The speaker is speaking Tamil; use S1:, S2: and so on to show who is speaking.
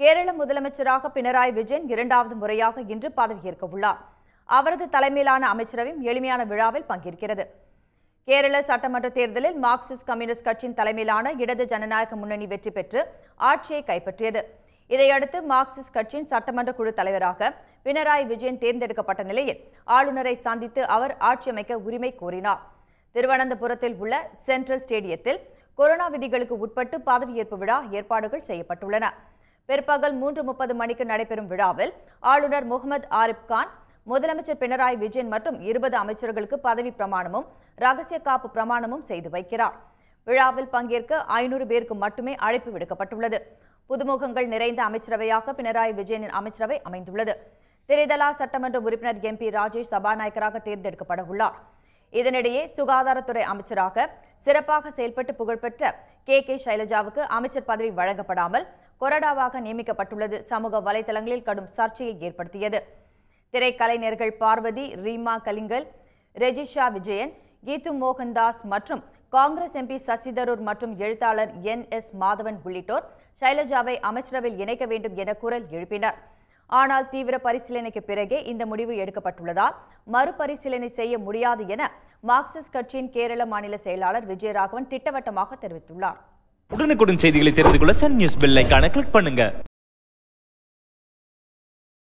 S1: கேரள முதலமைச்சராக பினராயி விஜயன் இரண்டாவது முறையாக இன்று பதவியேற்க உள்ளார் அவரது தலைமையிலான அமைச்சரவையும் எளிமையான விழாவில் பங்கேற்கிறது. கேரள சட்டமன்ற தேர்தலில் மார்க்சிஸ்ட் கம்யூனிஸ்ட் கட்சியின் தலைமையிலான இடது ஜனநாயக முன்னணி வெற்றி பெற்று ஆட்சியை கைப்பற்றியது. இதையடுத்து மார்க்சிஸ்ட் கட்சியின் சட்டமன்ற குழு தலைவராக பினராயி விஜயன் தேர்ந்தெடுக்கப்பட்ட நிலையில் ஆளுநரை சந்தித்து அவர் ஆட்சி அமைக்க உரிமை கோரினார். திருவனந்தபுரத்தில் உள்ள சென்ட்ரல் ஸ்டேடியத்தில் கொரோனா விதிகளுக்கு உட்பட்டு பதவியேற்பு விழா ஏற்பாடுகள் செய்யப்பட்டுள்ளன. பிற்பகல் மூன்று முப்பது மணிக்கு நடைபெறும் விழாவில் ஆளுநர் முகமது ஆரிப் கான் முதலமைச்சர் பினராயி விஜயன் மற்றும் இருபது அமைச்சர்களுக்கு பதவி பிரமாணமும் ரகசிய காப்பு பிரமாணமும் செய்து வைக்கிறார். விழாவில் பங்கேற்க ஐநூறு பேருக்கு மட்டுமே அழைப்பு விடுக்கப்பட்டுள்ளது. புதுமுகங்கள் நிறைந்த அமைச்சரவையாக பினராயி விஜயனின் அமைச்சரவை அமைந்துள்ளது. திரிதலா சட்டமன்ற உறுப்பினர் எம்பி ராஜேஷ் சபாநாயகராக தேர்ந்தெடுக்கப்பட உள்ளார். இதனிடையே சுகாதாரத்துறை அமைச்சராக சிறப்பாக செயல்பட்டு புகழ்பெற்ற கே கே சைலஜாவுக்கு அமைச்சர் பதவி வழங்கப்படாமல் கொறடாவாக நியமிக்கப்பட்டுள்ளது. சமூக வலைதளங்களில் கடும் சர்ச்சையை ஏற்படுத்தியது. திரைக்கலைஞர்கள் பார்வதி ரீமா கலிங்கல் ரெஜிஷா விஜயன் கீது மோகன்தாஸ் மற்றும் காங்கிரஸ் எம்பி சசிதரூர் மற்றும் எழுத்தாளர் என் எஸ் மாதவன் உள்ளிட்டோர் சைலஜாவை அமைச்சரவையில் இணைக்க வேண்டும் என குரல் எழுப்பினர். ஆனால் தீவிர பரிசீலனைக்கு பிறகே இந்த முடிவு எடுக்கப்பட்டுள்ளதால் மறுபரிசீலனை செய்ய முடியாது என மார்க்சிஸ்ட் கட்சியின் கேரள மாநில செயலாளர் விஜயராகவன் திட்டவட்டமாக தெரிவித்துள்ளார்.
S2: உடனுக்குடன் செய்திகளை தெரிந்து கொள்ள சன் நியூஸ் பெல் கிளிக் பண்ணுங்க.